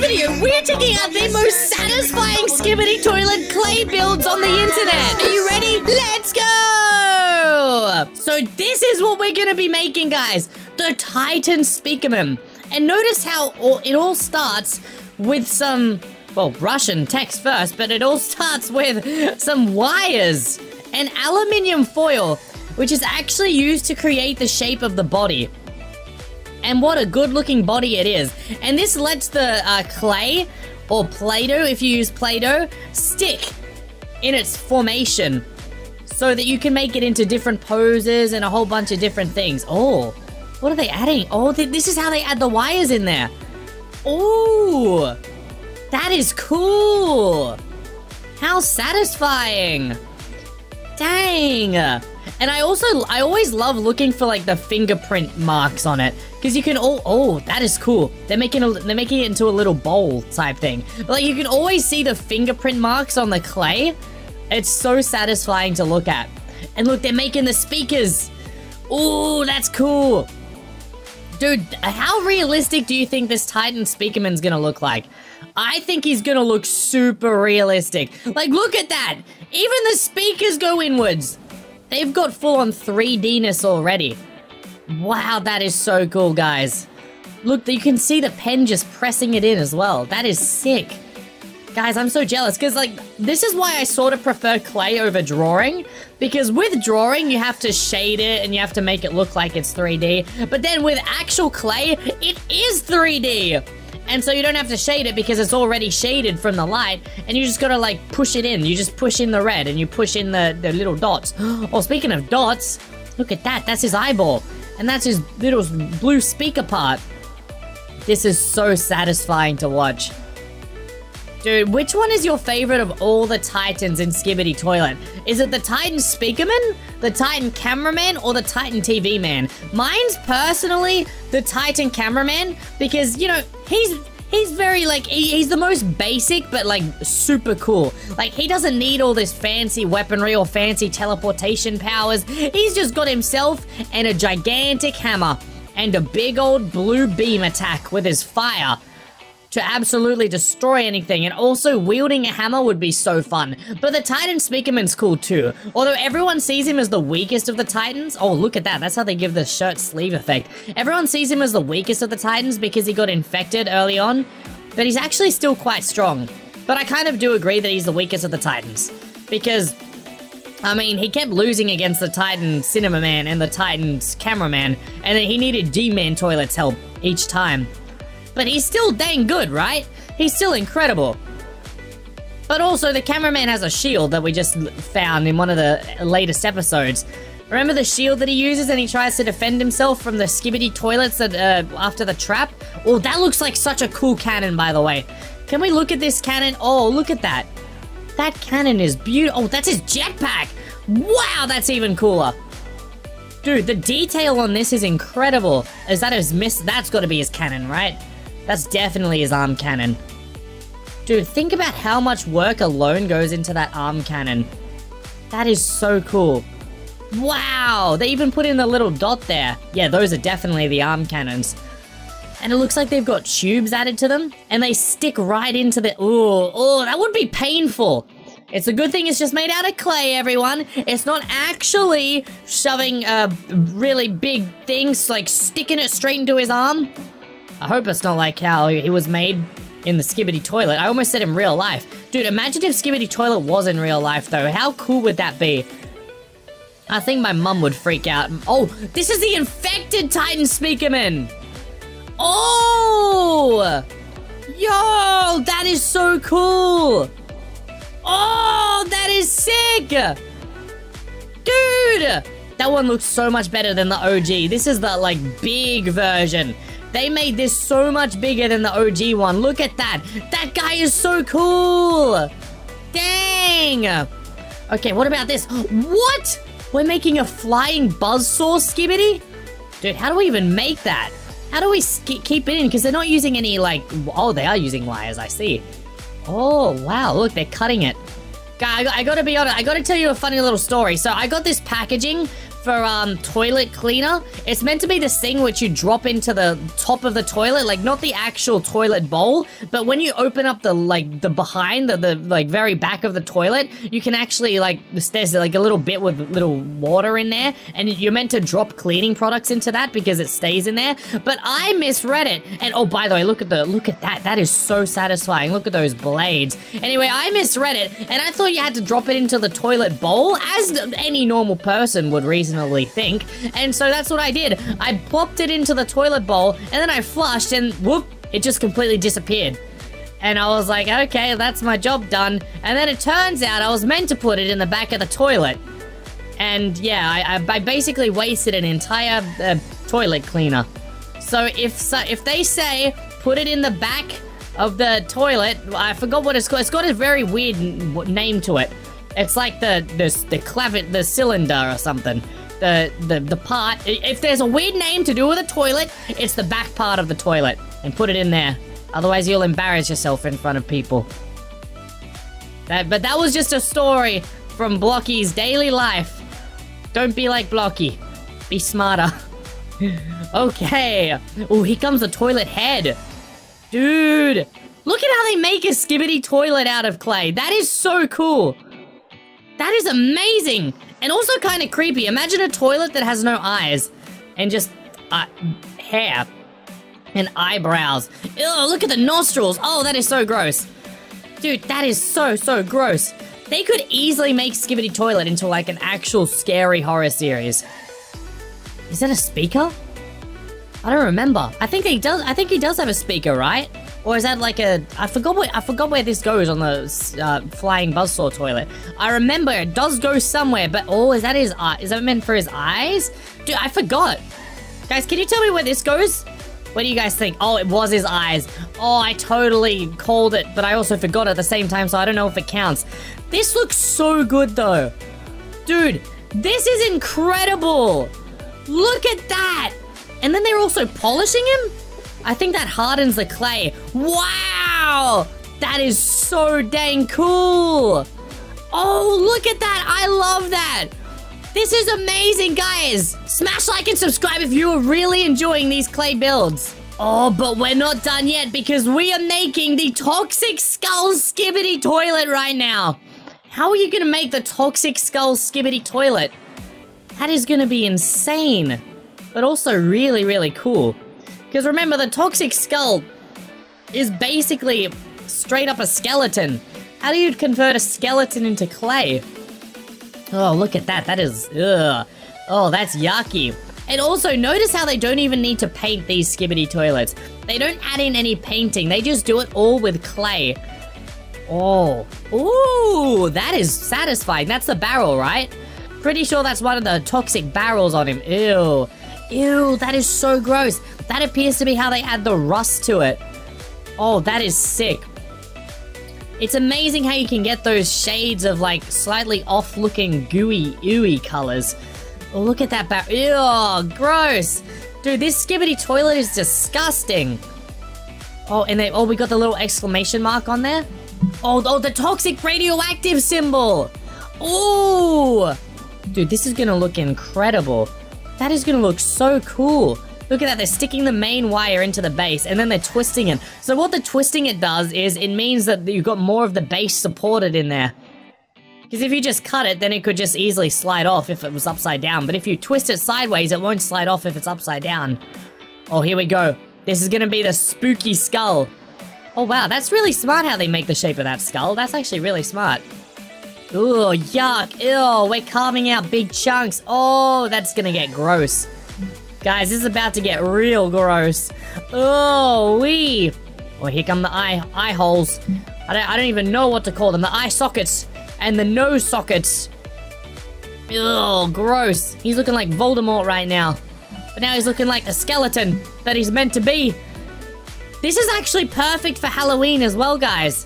video, we're checking out the most satisfying Skibidi Toilet clay builds on the internet. Are you ready? Let's go! So this is what we're gonna be making, guys. The Titan Speakerman. And notice how it all starts with some, well, Russian text first, but it all starts with some wires and aluminium foil, which is actually used to create the shape of the body. And what a good looking body it is. And this lets the uh, clay, or Play-Doh if you use Play-Doh, stick in its formation. So that you can make it into different poses and a whole bunch of different things. Oh, what are they adding? Oh, th this is how they add the wires in there. Oh, that is cool. How satisfying. Dang. And I also, I always love looking for like the fingerprint marks on it. Because you can all, oh, that is cool. They're making a, they're making it into a little bowl type thing. But like you can always see the fingerprint marks on the clay. It's so satisfying to look at. And look, they're making the speakers. Oh, that's cool. Dude, how realistic do you think this Titan Speakerman's gonna look like? I think he's gonna look super realistic. Like, look at that! Even the speakers go inwards! They've got full-on 3D-ness already. Wow, that is so cool, guys. Look, you can see the pen just pressing it in as well. That is sick. Guys, I'm so jealous because, like, this is why I sort of prefer clay over drawing. Because with drawing, you have to shade it and you have to make it look like it's 3D. But then with actual clay, it is 3D. And so you don't have to shade it because it's already shaded from the light. And you just gotta, like, push it in. You just push in the red and you push in the, the little dots. Oh, speaking of dots, look at that. That's his eyeball. And that's his little blue speaker part. This is so satisfying to watch. Dude, which one is your favorite of all the Titans in Skibidi Toilet? Is it the Titan Speakerman, the Titan Cameraman, or the Titan TV Man? Mine's personally the Titan Cameraman because, you know, he's he's very like he, he's the most basic but like super cool like he doesn't need all this fancy weaponry or fancy teleportation powers he's just got himself and a gigantic hammer and a big old blue beam attack with his fire to absolutely destroy anything, and also wielding a hammer would be so fun. But the Titan Speakerman's cool too. Although everyone sees him as the weakest of the Titans. Oh, look at that. That's how they give the shirt sleeve effect. Everyone sees him as the weakest of the Titans because he got infected early on. But he's actually still quite strong. But I kind of do agree that he's the weakest of the Titans. Because I mean, he kept losing against the Titan Cinema Man and the Titan's Cameraman, and then he needed D-Man Toilet's help each time. But he's still dang good, right? He's still incredible. But also, the cameraman has a shield that we just found in one of the latest episodes. Remember the shield that he uses and he tries to defend himself from the skibidi toilets that, uh, after the trap? Oh, that looks like such a cool cannon, by the way. Can we look at this cannon? Oh, look at that. That cannon is beautiful. Oh, that's his jetpack. Wow, that's even cooler. Dude, the detail on this is incredible. Is that his miss? That's got to be his cannon, right? That's definitely his arm cannon. Dude, think about how much work alone goes into that arm cannon. That is so cool. Wow, they even put in the little dot there. Yeah, those are definitely the arm cannons. And it looks like they've got tubes added to them, and they stick right into the- Ooh, oh, that would be painful. It's a good thing it's just made out of clay, everyone. It's not actually shoving a really big thing, like sticking it straight into his arm. I hope it's not like how he was made in the Skibidi Toilet. I almost said in real life. Dude, imagine if Skibidi Toilet was in real life, though. How cool would that be? I think my mum would freak out. Oh, this is the infected Titan Speakerman! Oh! Yo, that is so cool! Oh, that is sick! Dude! That one looks so much better than the OG. This is the, like, big version. They made this so much bigger than the OG one. Look at that. That guy is so cool. Dang. Okay, what about this? What? We're making a flying buzzsaw skibidi? Dude, how do we even make that? How do we keep it in? Because they're not using any, like... Oh, they are using wires, I see. Oh, wow. Look, they're cutting it. I, I gotta be honest. I gotta tell you a funny little story. So I got this packaging for um toilet cleaner. It's meant to be this thing which you drop into the top of the toilet, like not the actual toilet bowl, but when you open up the like the behind the, the like very back of the toilet, you can actually like there's like a little bit with little water in there, and you're meant to drop cleaning products into that because it stays in there. But I misread it, and oh by the way, look at the look at that. That is so satisfying. Look at those blades. Anyway, I misread it, and I thought you had to drop it into the toilet bowl as any normal person would think. And so that's what I did. I plopped it into the toilet bowl and then I flushed and whoop, it just completely disappeared. And I was like, okay, that's my job done. And then it turns out I was meant to put it in the back of the toilet. And yeah, I, I, I basically wasted an entire uh, toilet cleaner. So if so, if they say put it in the back of the toilet, I forgot what it's called. It's got a very weird name to it. It's like the the the clavet the cylinder or something. The the the part. If there's a weird name to do with a toilet, it's the back part of the toilet, and put it in there. Otherwise, you'll embarrass yourself in front of people. That, but that was just a story from Blocky's daily life. Don't be like Blocky. Be smarter. okay. Oh, here comes the toilet head. Dude, look at how they make a skibidi toilet out of clay. That is so cool. That is amazing! And also kind of creepy. Imagine a toilet that has no eyes and just uh, hair and eyebrows. Ew, look at the nostrils. Oh, that is so gross. Dude, that is so, so gross. They could easily make Skibidi Toilet into like an actual scary horror series. Is that a speaker? I don't remember. I think he does. I think he does have a speaker, right? Or is that like a... I forgot where, I forgot where this goes on the uh, flying buzzsaw toilet. I remember it does go somewhere, but... Oh, is that his eye? Is that meant for his eyes? Dude, I forgot. Guys, can you tell me where this goes? What do you guys think? Oh, it was his eyes. Oh, I totally called it, but I also forgot at the same time, so I don't know if it counts. This looks so good, though. Dude, this is incredible. Look at that. And then they're also polishing him? I think that hardens the clay. Wow! That is so dang cool! Oh, look at that! I love that! This is amazing, guys! Smash like and subscribe if you are really enjoying these clay builds. Oh, but we're not done yet because we are making the Toxic Skull Skibidi Toilet right now. How are you gonna make the Toxic Skull Skibidi Toilet? That is gonna be insane, but also really, really cool. Because remember, the Toxic Skull is basically straight up a skeleton. How do you convert a skeleton into clay? Oh, look at that. That is... Ugh. Oh, that's yucky. And also, notice how they don't even need to paint these skibidi toilets. They don't add in any painting. They just do it all with clay. Oh. Ooh, that is satisfying. That's the barrel, right? Pretty sure that's one of the toxic barrels on him. Ew. Ew, that is so gross. That appears to be how they add the rust to it. Oh, that is sick. It's amazing how you can get those shades of like slightly off-looking gooey, ooey colors. Oh, look at that bar- Ew, gross. Dude, this skibidi toilet is disgusting. Oh, and they- oh, we got the little exclamation mark on there. Oh, oh, the toxic radioactive symbol. Oh, dude, this is gonna look incredible. That is gonna look so cool. Look at that, they're sticking the main wire into the base and then they're twisting it. So what the twisting it does is it means that you've got more of the base supported in there. Because if you just cut it, then it could just easily slide off if it was upside down. But if you twist it sideways, it won't slide off if it's upside down. Oh, here we go. This is gonna be the spooky skull. Oh wow, that's really smart how they make the shape of that skull. That's actually really smart. Ooh, yuck. Ew, we're carving out big chunks. Oh, that's gonna get gross. Guys, this is about to get real gross. Oh, wee. Well, oh, here come the eye eye holes. I don't, I don't even know what to call them. The eye sockets and the nose sockets. Ugh, gross. He's looking like Voldemort right now. But now he's looking like a skeleton that he's meant to be. This is actually perfect for Halloween as well, guys.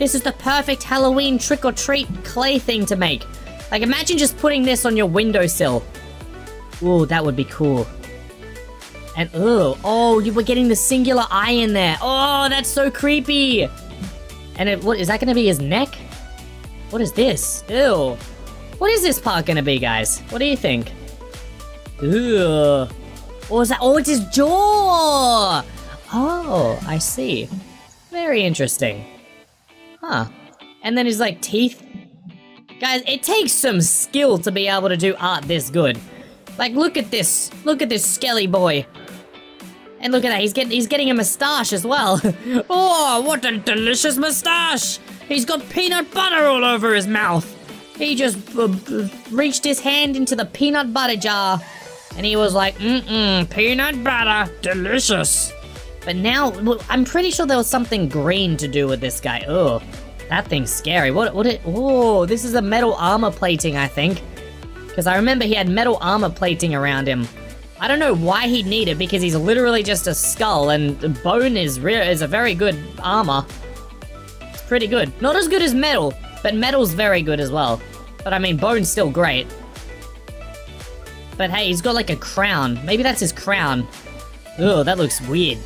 This is the perfect Halloween trick-or-treat clay thing to make. Like, imagine just putting this on your windowsill. Ooh, that would be cool. And, ooh, oh, you were getting the singular eye in there. Oh, that's so creepy. And it, what, is that gonna be his neck? What is this? Ew. What is this part gonna be, guys? What do you think? Ugh. What oh, was that? Oh, it's his jaw! Oh, I see. Very interesting. Huh. And then his, like, teeth. Guys, it takes some skill to be able to do art this good. Like, look at this. Look at this skelly boy. And look at that, he's getting he's getting a moustache as well. oh, what a delicious moustache! He's got peanut butter all over his mouth. He just uh, reached his hand into the peanut butter jar, and he was like, "Mm-mm, peanut butter, delicious." But now, I'm pretty sure there was something green to do with this guy. Oh, that thing's scary. What? What? It? Oh, this is a metal armor plating, I think. Because I remember he had metal armor plating around him. I don't know why he'd need it because he's literally just a skull and bone is is a very good armor. It's pretty good. Not as good as metal, but metal's very good as well. But I mean, bone's still great. But hey, he's got like a crown. Maybe that's his crown. Ugh, that looks weird.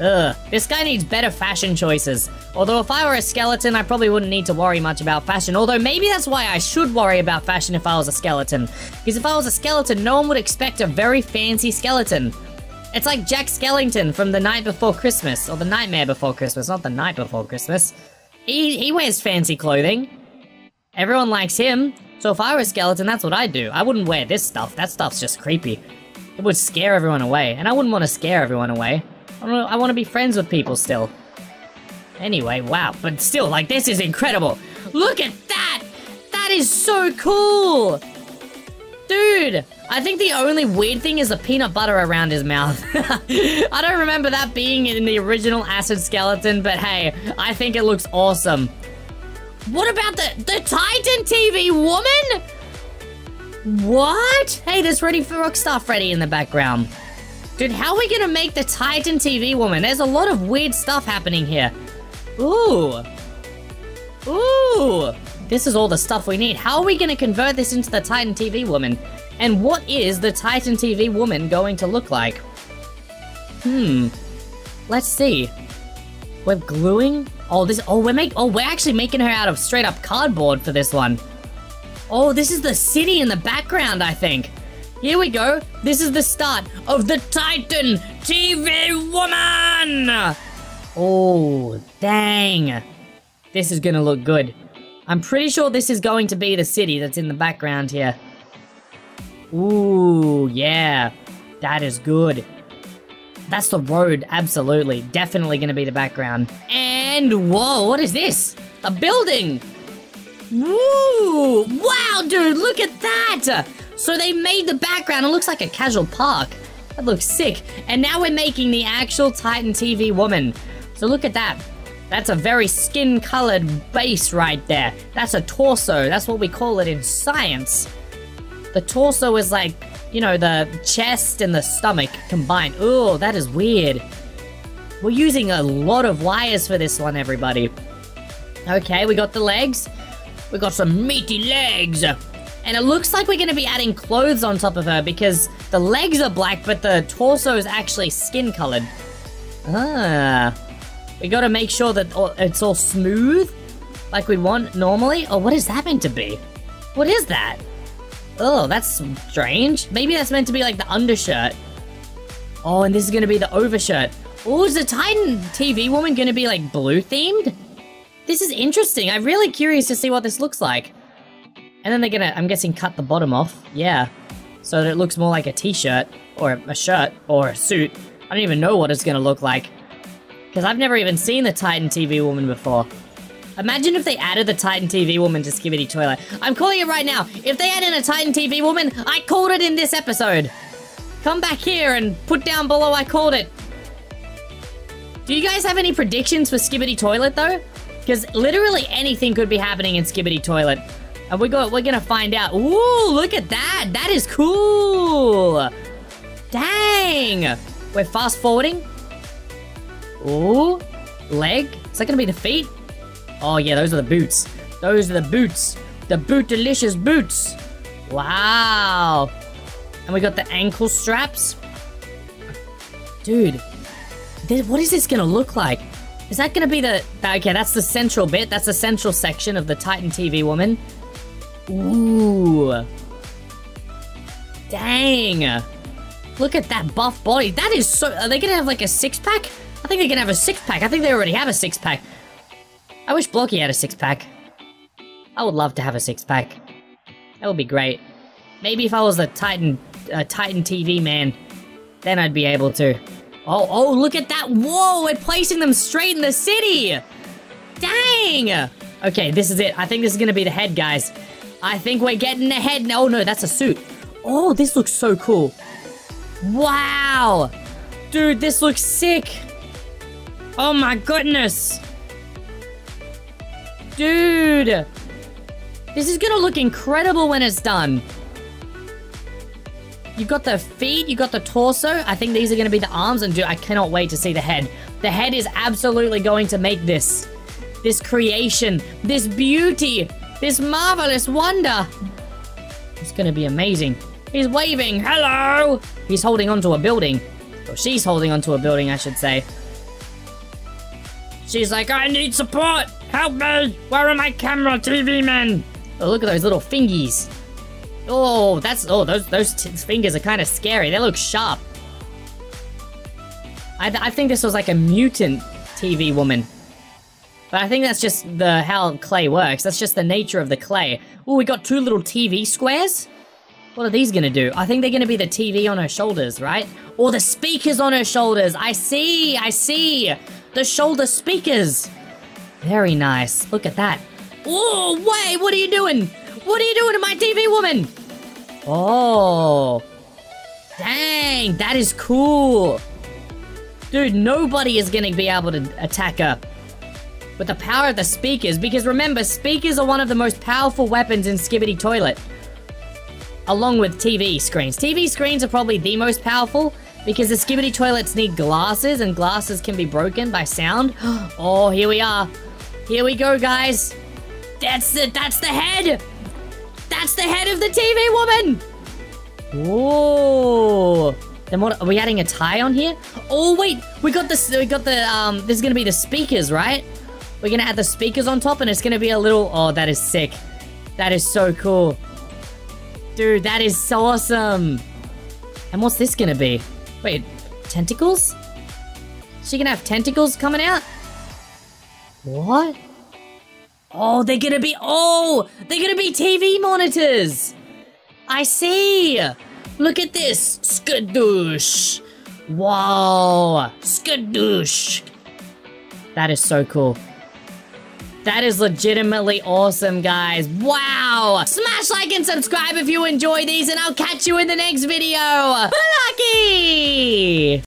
Ugh, this guy needs better fashion choices. Although if I were a skeleton, I probably wouldn't need to worry much about fashion. Although maybe that's why I should worry about fashion if I was a skeleton. Because if I was a skeleton, no one would expect a very fancy skeleton. It's like Jack Skellington from The Night Before Christmas. Or The Nightmare Before Christmas, not The Night Before Christmas. He, he wears fancy clothing. Everyone likes him. So if I were a skeleton, that's what I'd do. I wouldn't wear this stuff. That stuff's just creepy. It would scare everyone away. And I wouldn't want to scare everyone away. I want to be friends with people still. Anyway, wow. But still, like, this is incredible. Look at that! That is so cool! Dude, I think the only weird thing is the peanut butter around his mouth. I don't remember that being in the original Acid Skeleton, but hey, I think it looks awesome. What about the, the Titan TV woman? What? Hey, there's Ready for Rockstar Freddy in the background. Dude, how are we gonna make the Titan TV woman? There's a lot of weird stuff happening here. Ooh. Ooh. This is all the stuff we need. How are we gonna convert this into the Titan TV woman? And what is the Titan TV woman going to look like? Hmm. Let's see. We're gluing? Oh, this- oh, we're make- oh, we're actually making her out of straight up cardboard for this one. Oh, this is the city in the background, I think. Here we go. This is the start of the Titan TV Woman! Oh, dang. This is gonna look good. I'm pretty sure this is going to be the city that's in the background here. Ooh, yeah. That is good. That's the road, absolutely. Definitely gonna be the background. And, whoa, what is this? A building! Woo! Wow, dude, look at that! So they made the background, it looks like a casual park. That looks sick. And now we're making the actual Titan TV woman. So look at that. That's a very skin-colored base right there. That's a torso. That's what we call it in science. The torso is like, you know, the chest and the stomach combined. Ooh, that is weird. We're using a lot of wires for this one, everybody. Okay, we got the legs. We got some meaty legs. And it looks like we're going to be adding clothes on top of her because the legs are black, but the torso is actually skin colored. Ah. We got to make sure that it's all smooth like we want normally. Oh, what is that meant to be? What is that? Oh, that's strange. Maybe that's meant to be like the undershirt. Oh, and this is going to be the overshirt. Oh, is the Titan TV woman going to be like blue themed? This is interesting. I'm really curious to see what this looks like. And then they're gonna, I'm guessing, cut the bottom off. Yeah. So that it looks more like a t-shirt, or a shirt, or a suit. I don't even know what it's gonna look like. Because I've never even seen the Titan TV woman before. Imagine if they added the Titan TV woman to Skibidi Toilet. I'm calling it right now. If they add in a Titan TV woman, I called it in this episode. Come back here and put down below I called it. Do you guys have any predictions for Skibidi Toilet though? Because literally anything could be happening in Skibidi Toilet. And we go, we're gonna find out. Ooh, look at that. That is cool. Dang. We're fast forwarding. Ooh, leg. Is that gonna be the feet? Oh yeah, those are the boots. Those are the boots. The boot delicious boots. Wow. And we got the ankle straps. Dude, what is this gonna look like? Is that gonna be the... Okay, that's the central bit. That's the central section of the Titan TV woman. Ooh. Dang. Look at that buff body. That is so... Are they going to have like a six-pack? I think going to have a six-pack. I think they already have a six-pack. I wish Blocky had a six-pack. I would love to have a six-pack. That would be great. Maybe if I was a Titan, a Titan TV man, then I'd be able to. Oh, oh, look at that. Whoa, we're placing them straight in the city. Dang. Okay, this is it. I think this is going to be the head, guys. I think we're getting the head. No, oh, no, that's a suit. Oh, this looks so cool. Wow. Dude, this looks sick. Oh my goodness. Dude. This is gonna look incredible when it's done. You got the feet, you got the torso. I think these are gonna be the arms, and dude, I cannot wait to see the head. The head is absolutely going to make this. This creation, this beauty, this marvelous wonder. It's gonna be amazing. He's waving, hello! He's holding onto a building. Or she's holding onto a building, I should say. She's like, I need support! Help me! Where are my camera TV men? Oh, look at those little fingies. Oh, that's oh those those fingers are kind of scary. They look sharp. I, th I think this was like a mutant TV woman. But I think that's just the how clay works. That's just the nature of the clay. Oh, we got two little TV squares. What are these gonna do? I think they're gonna be the TV on her shoulders, right? Or the speakers on her shoulders. I see, I see. The shoulder speakers. Very nice. Look at that. Oh, wait, what are you doing? What are you doing to my TV woman? Oh. Dang, that is cool. Dude, nobody is gonna be able to attack her with the power of the speakers, because remember, speakers are one of the most powerful weapons in Skibidi Toilet. Along with TV screens. TV screens are probably the most powerful, because the Skibidi Toilets need glasses, and glasses can be broken by sound. Oh, here we are. Here we go, guys. That's the that's the head. That's the head of the TV woman. Whoa. Then what? Are we adding a tie on here? Oh wait, we got this. We got the um. This is gonna be the speakers, right? We're gonna add the speakers on top, and it's gonna be a little. Oh, that is sick. That is so cool, dude. That is so awesome. And what's this gonna be? Wait, tentacles? She gonna have tentacles coming out? What? Oh, they're gonna be, oh, they're gonna be TV monitors. I see. Look at this. Skadoosh. Wow. Skadoosh. That is so cool. That is legitimately awesome, guys. Wow. Smash like and subscribe if you enjoy these, and I'll catch you in the next video. Lucky!